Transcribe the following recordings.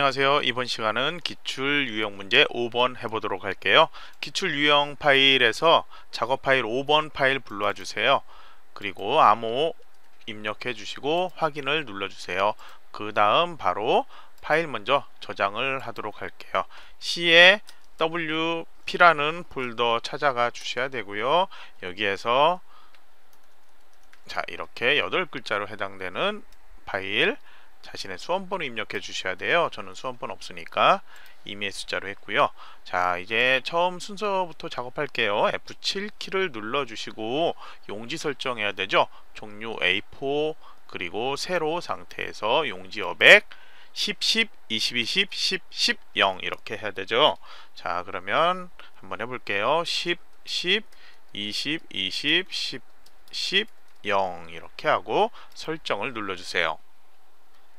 안녕하세요. 이번 시간은 기출 유형 문제 5번 해보도록 할게요. 기출 유형 파일에서 작업 파일 5번 파일 불러와 주세요. 그리고 암호 입력해 주시고 확인을 눌러 주세요. 그 다음 바로 파일 먼저 저장을 하도록 할게요. C에 WP라는 폴더 찾아가 주셔야 되고요. 여기에서 자 이렇게 8글자로 해당되는 파일 자신의 수험번호 입력해 주셔야 돼요. 저는 수험번호 없으니까 이미의 숫자로 했고요. 자 이제 처음 순서부터 작업할게요. F7 키를 눌러 주시고 용지 설정해야 되죠. 종류 A4 그리고 세로 상태에서 용지 여백 10, 10, 20, 20, 10, 10, 0 이렇게 해야 되죠. 자 그러면 한번 해볼게요. 10, 10, 20, 20, 10, 10, 0 이렇게 하고 설정을 눌러주세요.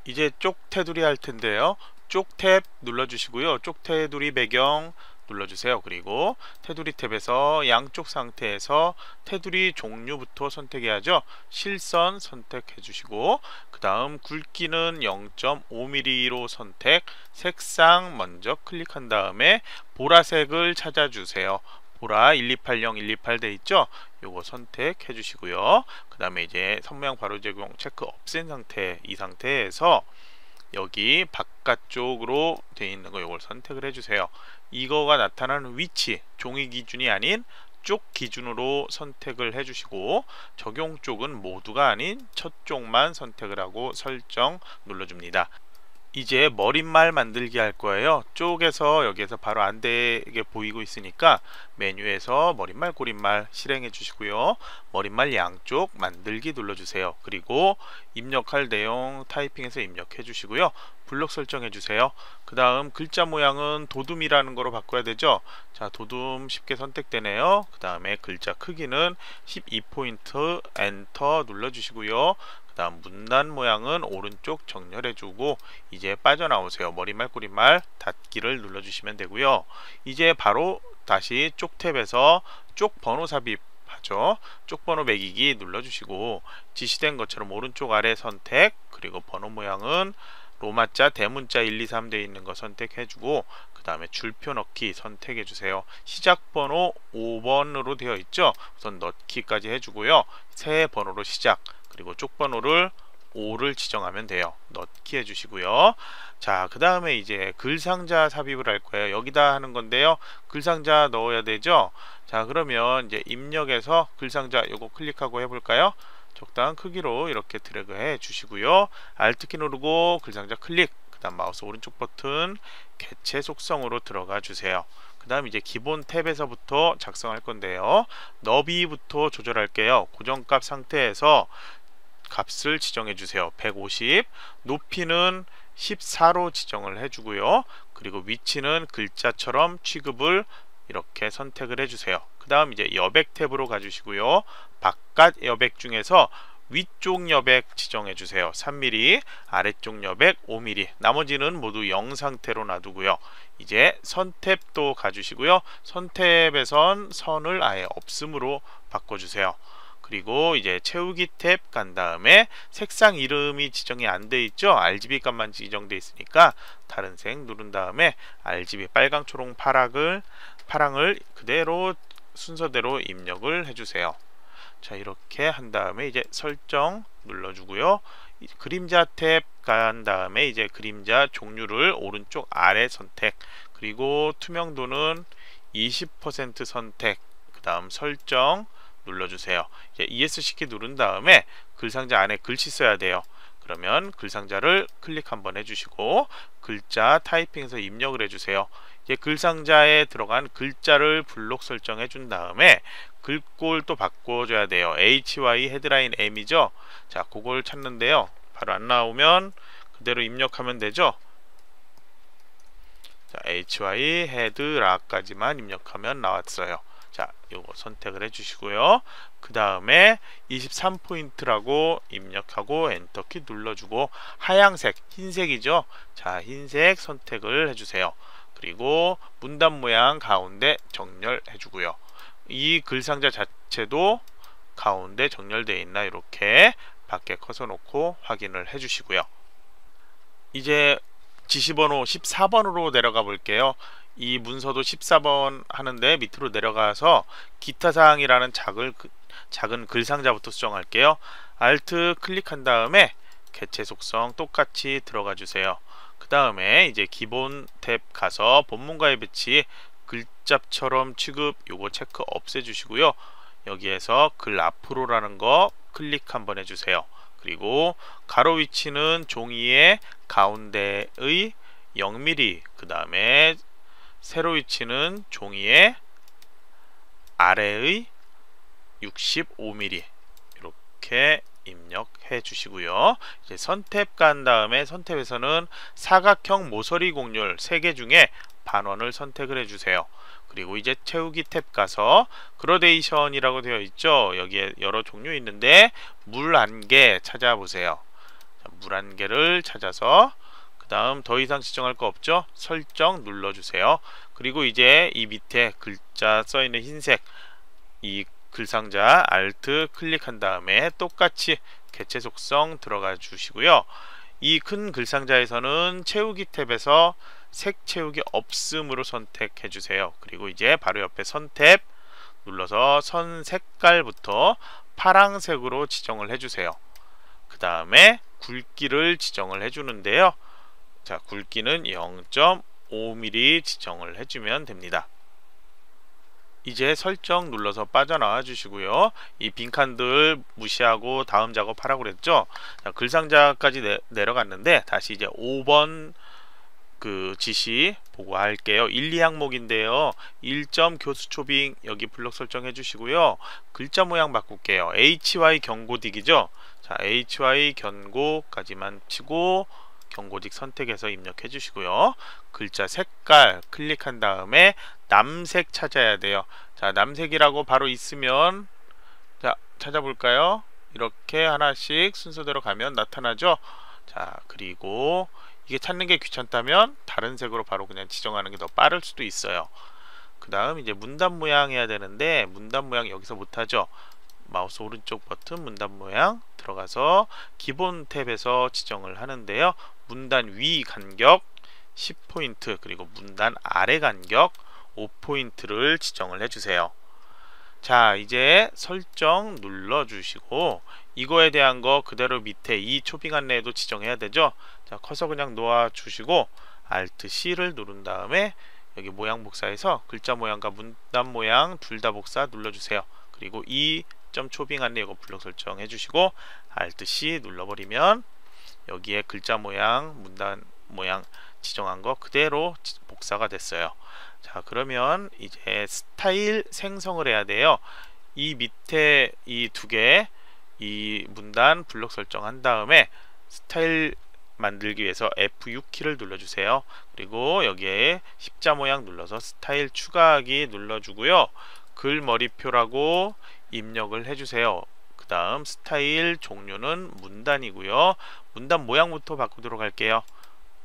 이제 쪽 테두리 할 텐데요. 쪽 탭 눌러주시고요. 쪽 테두리 배경 눌러주세요. 그리고 테두리 탭에서 양쪽 상태에서 테두리 종류부터 선택해야죠. 실선 선택해 주시고 그 다음 굵기는 0.5mm로 선택 색상 먼저 클릭한 다음에 보라색을 찾아주세요. 보라 1280 128 돼 있죠 요거 선택해 주시고요. 그 다음에 이제 선모양 바로 적용 체크 없앤 상태 이 상태에서 여기 바깥쪽으로 되어 있는 거 요걸 선택을 해 주세요. 이거가 나타나는 위치 종이 기준이 아닌 쪽 기준으로 선택을 해 주시고 적용 쪽은 모두가 아닌 첫 쪽만 선택을 하고 설정 눌러줍니다 이제 머릿말 만들기 할 거예요. 쪽에서 여기에서 바로 안 되게 보이고 있으니까 메뉴에서 머릿말 고릿말 실행해 주시고요. 머릿말 양쪽 만들기 눌러 주세요. 그리고 입력할 내용 타이핑해서 입력해 주시고요. 블록 설정해 주세요. 그 다음 글자 모양은 도둠이라는 거로 바꿔야 되죠? 자 도둠 쉽게 선택되네요. 그 다음에 글자 크기는 12포인트 엔터 눌러 주시고요 그 다음 문단 모양은 오른쪽 정렬해주고 이제 빠져나오세요. 머리말 꼬리말 닫기를 눌러주시면 되고요. 이제 바로 다시 쪽 탭에서 쪽 번호 삽입 하죠. 쪽 번호 매기기 눌러주시고 지시된 것처럼 오른쪽 아래 선택 그리고 번호 모양은 로마자 대문자 1, 2, 3 되어 있는 거 선택해주고 그 다음에 줄표 넣기 선택해주세요. 시작 번호 5번으로 되어 있죠. 우선 넣기까지 해주고요. 새 번호로 시작 그리고 쪽 번호를 5를 지정하면 돼요. 넣기 해주시고요. 자, 그 다음에 이제 글상자 삽입을 할 거예요. 여기다 하는 건데요. 글상자 넣어야 되죠. 자, 그러면 이제 입력해서 글상자 요거 클릭하고 해볼까요? 적당한 크기로 이렇게 드래그 해 주시고요. Alt키 누르고 글상자 클릭. 그 다음 마우스 오른쪽 버튼 개체 속성으로 들어가 주세요. 그 다음 이제 기본 탭에서부터 작성할 건데요. 너비부터 조절할게요. 고정값 상태에서 값을 지정해 주세요. 150 높이는 14로 지정을 해주고요. 그리고 위치는 글자처럼 취급을 이렇게 선택을 해주세요. 그 다음 이제 여백 탭으로 가주시고요. 바깥 여백 중에서 위쪽 여백 지정해 주세요. 3mm, 아래쪽 여백 5mm. 나머지는 모두 0 상태로 놔두고요. 이제 선탭도 가주시고요. 선탭에선 선을 아예 없음으로 바꿔주세요. 그리고 이제 채우기 탭 간 다음에 색상 이름이 지정이 안 돼 있죠? RGB 값만 지정돼 있으니까 다른 색 누른 다음에 RGB 빨강 초록 파랑을 파랑을 그대로 순서대로 입력을 해주세요. 자 이렇게 한 다음에 이제 설정 눌러주고요. 그림자 탭 간 다음에 이제 그림자 종류를 오른쪽 아래 선택 그리고 투명도는 20% 선택 그 다음 설정 눌러주세요. ESC키 누른 다음에 글상자 안에 글씨 써야 돼요. 그러면 글상자를 클릭 한번 해주시고 글자 타이핑해서 입력을 해주세요. 글상자에 들어간 글자를 블록 설정해 준 다음에 글꼴 또 바꿔줘야 돼요. HY 헤드라인 M이죠. 자, 그걸 찾는데요. 바로 안 나오면 그대로 입력하면 되죠. 자, HY 헤드라까지만 입력하면 나왔어요. 자, 요거 선택을 해주시고요. 그 다음에 23포인트라고 입력하고 엔터키 눌러주고 하양색, 흰색이죠. 자, 흰색 선택을 해주세요. 그리고 문단 모양 가운데 정렬해 주고요. 이 글상자 자체도 가운데 정렬되어 있나 이렇게 밖에 커서 놓고 확인을 해 주시고요. 이제 지시번호 14번으로 내려가 볼게요. 이 문서도 14번 하는데 밑으로 내려가서 기타 사항이라는 작은, 작은 글 상자부터 수정할게요. Alt 클릭한 다음에 개체 속성 똑같이 들어가 주세요. 그 다음에 이제 기본 탭 가서 본문과의 배치 글잡처럼 취급 요거 체크 없애 주시고요. 여기에서 글 앞으로라는 거 클릭 한번 해주세요. 그리고 가로 위치는 종이의 가운데의 0mm 그 다음에 세로 위치는 종이의 아래의 65mm 이렇게 입력해 주시고요. 이제 선택 간 다음에 선택에서는 사각형 모서리 곡률 3개 중에 반원을 선택을 해 주세요. 그리고 이제 채우기 탭 가서 그로데이션이라고 되어 있죠. 여기에 여러 종류 있는데 물 안개 찾아보세요. 물 안개를 찾아서 그 다음 더 이상 지정할 거 없죠? 설정 눌러주세요. 그리고 이제 이 밑에 글자 써있는 흰색 이 글상자 Alt 클릭한 다음에 똑같이 개체 속성 들어가 주시고요. 이 큰 글상자에서는 채우기 탭에서 색 채우기 없음으로 선택해 주세요. 그리고 이제 바로 옆에 선택 눌러서 선 색깔부터 파랑색으로 지정을 해주세요. 그 다음에 굵기를 지정을 해주는데요. 자, 굵기는 0.5mm 지정을 해주면 됩니다. 이제 설정 눌러서 빠져나와 주시고요. 이 빈칸들 무시하고 다음 작업하라고 그랬죠. 자, 글상자까지 내, 내려갔는데 다시 이제 5번 그 지시 보고할게요. 1, 2항목인데요. 1점 교수 초빙 여기 블록 설정해 주시고요. 글자 모양 바꿀게요. HY 경고딕이죠. 자, HY 경고까지만 치고 경고딕 선택해서 입력해 주시고요. 글자 색깔 클릭한 다음에 남색 찾아야 돼요. 자, 남색이라고 바로 있으면 자, 찾아볼까요? 이렇게 하나씩 순서대로 가면 나타나죠. 자, 그리고 이게 찾는 게 귀찮다면 다른 색으로 바로 그냥 지정하는 게 더 빠를 수도 있어요. 그 다음 이제 문단 모양 해야 되는데 문단 모양 여기서 못하죠. 마우스 오른쪽 버튼 문단 모양 들어가서 기본 탭에서 지정을 하는데요. 문단 위 간격 10포인트 그리고 문단 아래 간격 5포인트를 지정을 해주세요. 자 이제 설정 눌러주시고 이거에 대한 거 그대로 밑에 이 초빙 안내에도 지정해야 되죠 자 커서 그냥 놓아 주시고 Alt C를 누른 다음에 여기 모양 복사해서 글자 모양과 문단 모양 둘 다 복사 눌러주세요 그리고 이 점 초빙 안내 이거 블록 설정해 주시고 Alt C 눌러버리면 여기에 글자 모양 문단 모양 지정한 거 그대로 복사가 됐어요. 자 그러면 이제 스타일 생성을 해야 돼요. 이 밑에 이 두 개 이 문단 블록 설정한 다음에 스타일 만들기 위해서 F6키를 눌러주세요. 그리고 여기에 십자 모양 눌러서 스타일 추가하기 눌러주고요. 글 머리표라고 입력을 해주세요 그 다음 스타일 종류는 문단이고요 문단 모양부터 바꾸도록 할게요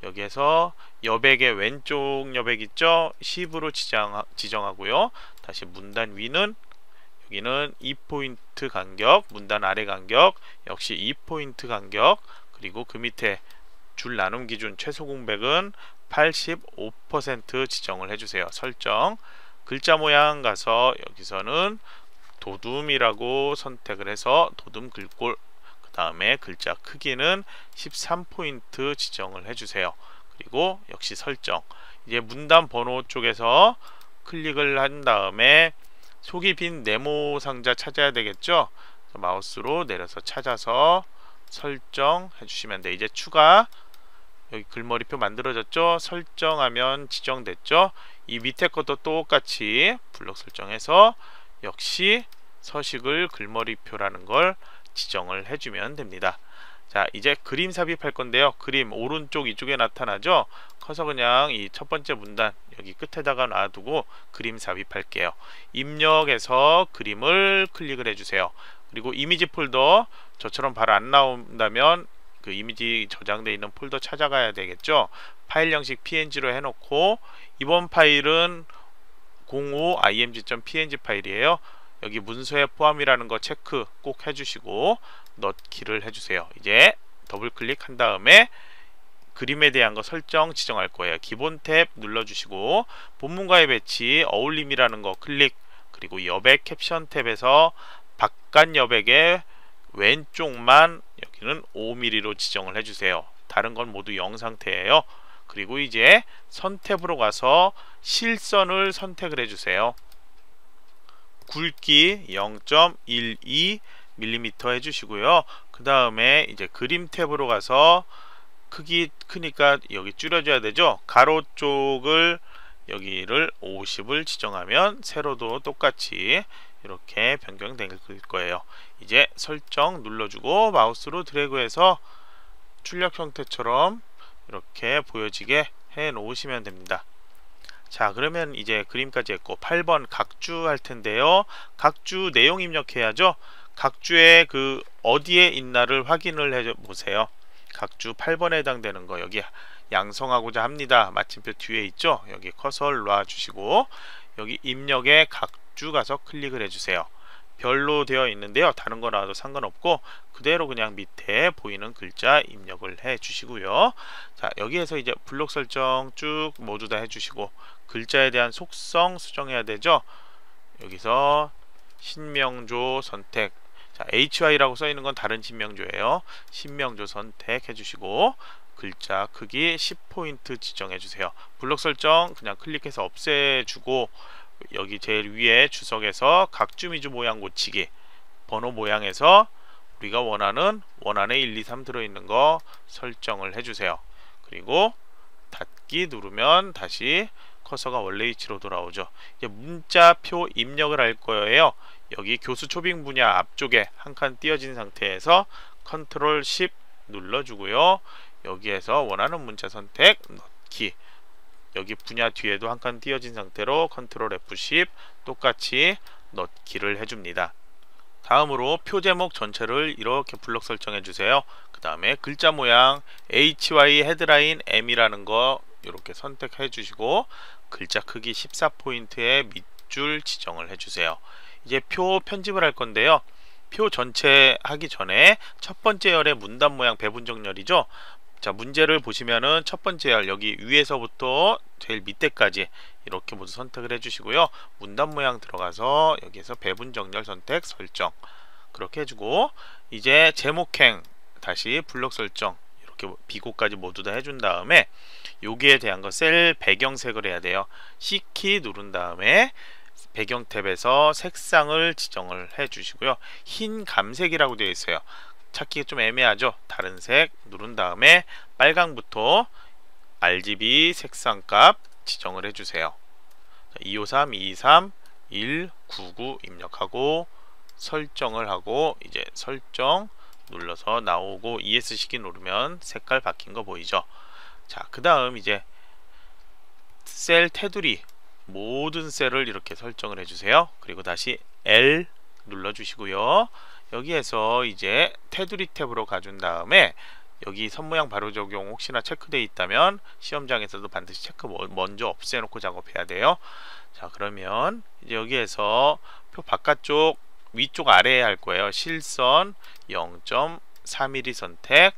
여기에서 여백의 왼쪽 여백 있죠? 10으로 지정, 지정하고요. 다시 문단 위는 여기는 2포인트 간격, 문단 아래 간격 역시 2포인트 간격 그리고 그 밑에 줄 나눔 기준 최소 공백은 85% 지정을 해주세요. 설정 글자 모양 가서 여기서는 도둠이라고 선택을 해서 도둠 글꼴 다음에 글자 크기는 13포인트 지정을 해주세요. 그리고 역시 설정. 이제 문단 번호 쪽에서 클릭을 한 다음에 속이 빈 네모 상자 찾아야 되겠죠? 마우스로 내려서 찾아서 설정해 주시면 돼. 이제 추가 여기 글머리표 만들어졌죠? 설정하면 지정됐죠? 이 밑에 것도 똑같이 블록 설정해서 역시 서식을 글머리표라는 걸 지정을 해주면 됩니다. 자 이제 그림 삽입할 건데요. 그림 오른쪽 이쪽에 나타나죠. 커서 그냥 이 첫 번째 문단 여기 끝에다가 놔두고 그림 삽입할게요. 입력에서 그림을 클릭을 해주세요. 그리고 이미지 폴더 저처럼 바로 안 나온다면 그 이미지 저장되어 있는 폴더 찾아가야 되겠죠. 파일 형식 png로 해놓고 이번 파일은 05img.png 파일이에요. 여기 문서에 포함이라는 거 체크 꼭 해주시고 넣기를 해주세요. 이제 더블 클릭한 다음에 그림에 대한 거 설정 지정할 거예요. 기본 탭 눌러주시고 본문과의 배치 어울림이라는 거 클릭 그리고 여백 캡션 탭에서 바깥 여백의 왼쪽만 여기는 5mm로 지정을 해주세요. 다른 건 모두 0 상태예요. 그리고 이제 선택으로 가서 실선을 선택을 해주세요. 굵기 0.12mm 해주시고요. 그 다음에 이제 그림 탭으로 가서 크기 크니까 여기 줄여줘야 되죠. 가로 쪽을 여기를 50을 지정하면 세로도 똑같이 이렇게 변경될 거예요. 이제 설정 눌러주고 마우스로 드래그해서 출력 형태처럼 이렇게 보여지게 해 놓으시면 됩니다. 자 그러면 이제 그림까지 했고 8번 각주 할 텐데요. 각주 내용 입력해야죠. 각주의 그 어디에 있나를 확인을 해 보세요. 각주 8번에 해당되는 거 여기 양성하고자 합니다. 마침표 뒤에 있죠. 여기 커서를 놔 주시고 여기 입력에 각주 가서 클릭을 해주세요. 별로 되어 있는데요. 다른 거 나와도 상관없고 그대로 그냥 밑에 보이는 글자 입력을 해 주시고요. 자 여기에서 이제 블록 설정 쭉 모두 다 해주시고 글자에 대한 속성 수정해야 되죠. 여기서 신명조 선택 자 HY라고 써있는 건 다른 신명조예요. 신명조 선택해 주시고 글자 크기 10포인트 지정해 주세요. 블록 설정 그냥 클릭해서 없애주고 여기 제일 위에 주석에서 각주미주 모양 고치기 번호 모양에서 우리가 원하는 원안에 1, 2, 3 들어있는 거 설정을 해주세요. 그리고 닫기 누르면 다시 커서가 원래 위치로 돌아오죠. 이제 문자표 입력을 할 거예요. 여기 교수 초빙 분야 앞쪽에 한 칸 띄어진 상태에서 컨트롤 F10 눌러주고요. 여기에서 원하는 문자 선택 넣기 여기 분야 뒤에도 한 칸 띄어진 상태로 컨트롤 F10 똑같이 넣기를 해줍니다. 다음으로 표 제목 전체를 이렇게 블록 설정해 주세요. 그 다음에 글자 모양 HY 헤드라인 M이라는 거 이렇게 선택해 주시고 글자 크기 14포인트의 밑줄 지정을 해 주세요. 이제 표 편집을 할 건데요. 표 전체 하기 전에 첫 번째 열의 문단 모양 배분 정렬이죠. 자 문제를 보시면은 첫 번째 열 여기 위에서부터 제일 밑에까지 이렇게 모두 선택을 해주시고요. 문단 모양 들어가서 여기에서 배분 정렬 선택 설정 그렇게 해주고 이제 제목행 다시 블록 설정 이렇게 비고까지 모두 다 해준 다음에 여기에 대한 거 셀 배경색을 해야 돼요. C키 누른 다음에 배경 탭에서 색상을 지정을 해 주시고요. 흰 감색이라고 되어 있어요. 찾기가 좀 애매하죠. 다른 색 누른 다음에 빨강부터 RGB 색상값 지정을 해주세요. 253, 223, 199 입력하고 설정을 하고 이제 설정 눌러서 나오고 ESC키 누르면 색깔 바뀐 거 보이죠? 자, 그 다음 이제 셀 테두리 모든 셀을 이렇게 설정을 해주세요. 그리고 다시 L 눌러주시고요. 여기에서 이제 테두리 탭으로 가준 다음에 여기 선모양 바로 적용 혹시나 체크되어 있다면 시험장에서도 반드시 체크 먼저 없애놓고 작업해야 돼요. 자 그러면 이제 여기에서 표 바깥쪽 위쪽 아래에 할 거예요. 실선 0.3mm 선택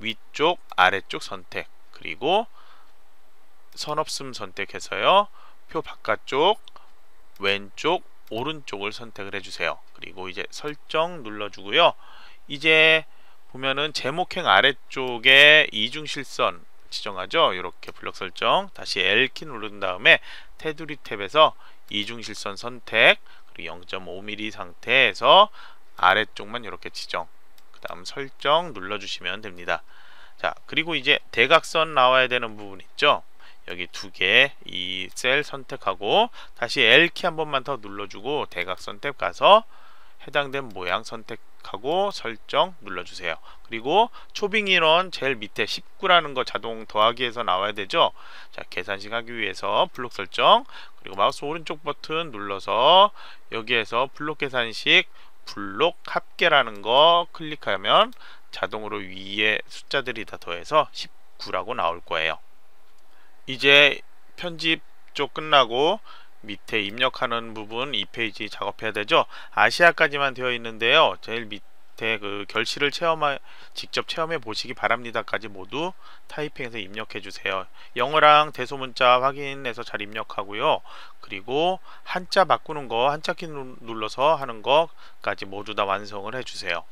위쪽 아래쪽 선택 선 없음 선택해서요. 표 바깥쪽 왼쪽 오른쪽을 선택을 해주세요. 그리고 이제 설정 눌러주고요. 이제 보면은 제목행 아래쪽에 이중실선 지정하죠. 이렇게 블럭 설정 다시 L키 누른 다음에 테두리 탭에서 이중실선 선택 그리고 0.5mm 상태에서 아래쪽만 이렇게 지정 그 다음 설정 눌러주시면 됩니다. 자 그리고 이제 대각선 나와야 되는 부분 있죠. 여기 두 개 이 셀 선택하고 다시 L키 한 번만 더 눌러주고 대각선 탭 가서 해당된 모양 선택하고 설정 눌러주세요. 그리고 초빙 인원 제일 밑에 19라는 거 자동 더하기에서 나와야 되죠. 자 계산식 하기 위해서 블록 설정 그리고 마우스 오른쪽 버튼 눌러서 여기에서 블록 계산식 블록 합계라는 거 클릭하면 자동으로 위에 숫자들이 다 더해서 19라고 나올 거예요. 이제 편집 쪽 끝나고 밑에 입력하는 부분 이 페이지 작업해야 되죠 아시아까지만 되어 있는데요 제일 밑 상태 그 결실을 체험하 직접 체험해 보시기 바랍니다까지 모두 타이핑해서 입력해 주세요. 영어랑 대소문자 확인해서 잘 입력하고요. 그리고 한자 바꾸는 거 한자 키 눌러서 하는 것까지 모두 다 완성을 해 주세요.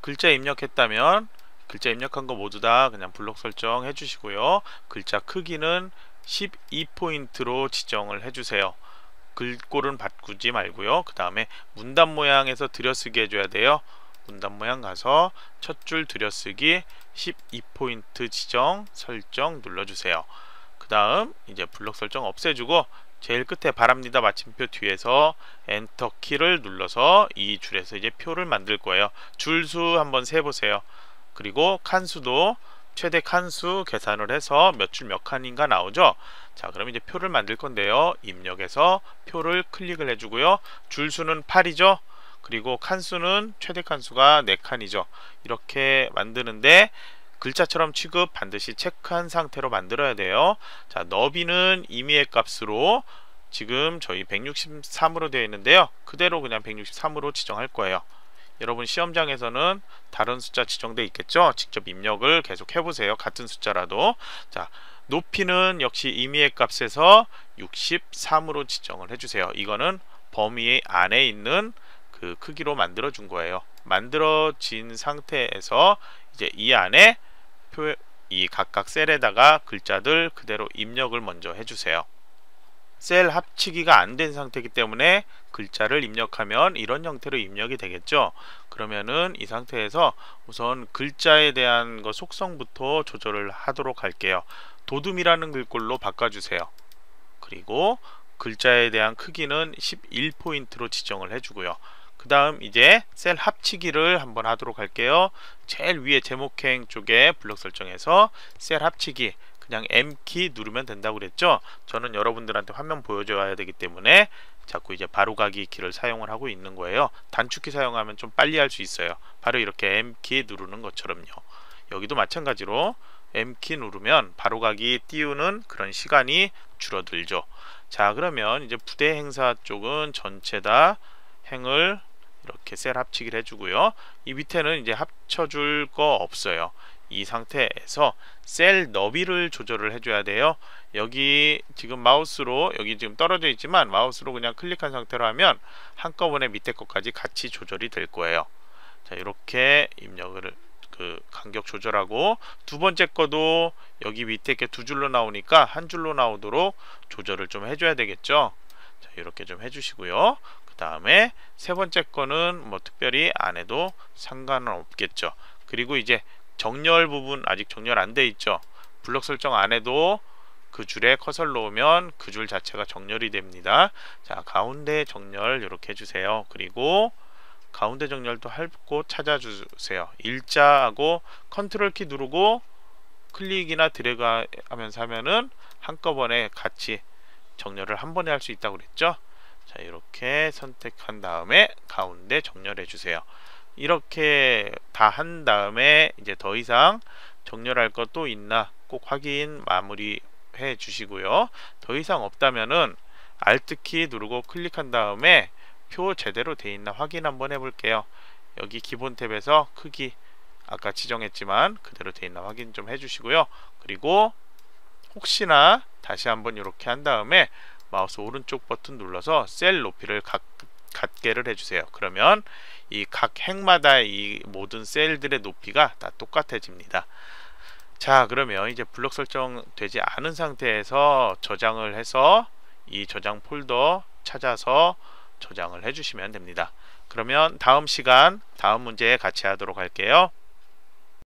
글자 입력했다면 글자 입력한 거 모두 다 그냥 블록 설정해 주시고요. 글자 크기는 12포인트로 지정을 해 주세요. 글꼴은 바꾸지 말고요. 그 다음에 문단 모양에서 들여쓰기 해줘야 돼요. 문단 모양 가서 첫 줄 들여쓰기 12포인트 지정 설정 눌러주세요. 그 다음 이제 블록 설정 없애주고 제일 끝에 바랍니다 마침표 뒤에서 엔터 키를 눌러서 이 줄에서 이제 표를 만들 거예요. 줄수 한번 세보세요. 그리고 칸수도 최대 칸수 계산을 해서 몇 줄 몇 칸인가 나오죠. 자 그럼 이제 표를 만들 건데요. 입력해서 표를 클릭을 해주고요. 줄수는 8이죠. 그리고 칸수는 최대 칸수가 4칸이죠. 이렇게 만드는데 글자처럼 취급 반드시 체크한 상태로 만들어야 돼요. 자 너비는 임의의 값으로 지금 저희 163으로 되어 있는데요. 그대로 그냥 163으로 지정할 거예요. 여러분 시험장에서는 다른 숫자 지정돼 있겠죠 직접 입력을 계속 해보세요 같은 숫자라도 자 높이는 역시 임의의 값에서 63으로 지정을 해주세요 이거는 범위 안에 있는 그 크기로 만들어 준 거예요 만들어진 상태에서 이제 이 안에 표, 이 각각 셀에다가 글자들 그대로 입력을 먼저 해주세요. 셀 합치기가 안 된 상태이기 때문에 글자를 입력하면 이런 형태로 입력이 되겠죠? 그러면은 이 상태에서 우선 글자에 대한 거 속성부터 조절을 하도록 할게요. 도둠이라는 글꼴로 바꿔주세요. 그리고 글자에 대한 크기는 11포인트로 지정을 해주고요 그 다음 이제 셀 합치기를 한번 하도록 할게요. 제일 위에 제목행 쪽에 블록 설정해서 셀 합치기 그냥 M키 누르면 된다고 그랬죠? 저는 여러분들한테 화면 보여줘야 되기 때문에 자꾸 이제 바로가기 키를 사용을 하고 있는 거예요. 단축키 사용하면 좀 빨리 할 수 있어요. 바로 이렇게 M키 누르는 것처럼요. 여기도 마찬가지로 M키 누르면 바로가기 띄우는 그런 시간이 줄어들죠. 자 그러면 이제 부대 행사 쪽은 전체 다 행을 이렇게 셀 합치기를 해주고요 이 밑에는 이제 합쳐줄 거 없어요 이 상태에서 셀 너비를 조절을 해줘야 돼요. 여기 지금 마우스로 여기 지금 떨어져 있지만 마우스로 그냥 클릭한 상태로 하면 한꺼번에 밑에 것까지 같이 조절이 될 거예요. 자 이렇게 입력을 그 간격 조절하고 두 번째 거도 여기 밑에 이렇게 두 줄로 나오니까 한 줄로 나오도록 조절을 좀 해줘야 되겠죠. 자 이렇게 좀 해주시고요. 그 다음에 세 번째 거는 뭐 특별히 안 해도 상관은 없겠죠. 그리고 이제 정렬 부분 아직 정렬 안 돼 있죠. 블럭 설정 안 해도 그 줄에 커서를 놓으면 그 줄 자체가 정렬이 됩니다. 자 가운데 정렬 이렇게 해주세요. 그리고 가운데 정렬도 할곳 찾아주세요. 일자하고 컨트롤 키 누르고 클릭이나 드래그 하면서 하면은 한꺼번에 같이 정렬을 한 번에 할 수 있다고 그랬죠 자 이렇게 선택한 다음에 가운데 정렬해 주세요. 이렇게 다 한 다음에 이제 더 이상 정렬할 것도 있나 꼭 확인 마무리 해 주시고요. 더 이상 없다면은 Alt키 누르고 클릭한 다음에 표 제대로 돼 있나 확인 한번 해 볼게요. 여기 기본 탭에서 크기 아까 지정했지만 그대로 돼 있나 확인 좀 해 주시고요. 그리고 혹시나 다시 한번 이렇게 한 다음에 마우스 오른쪽 버튼 눌러서 셀 높이를 각, 갖게를 해주세요 그러면 이 각 행마다 이 모든 셀들의 높이가 다 똑같아집니다. 자 그러면 이제 블록 설정되지 않은 상태에서 저장을 해서 이 저장 폴더 찾아서 저장을 해주시면 됩니다. 그러면 다음 시간 다음 문제 같이 하도록 할게요.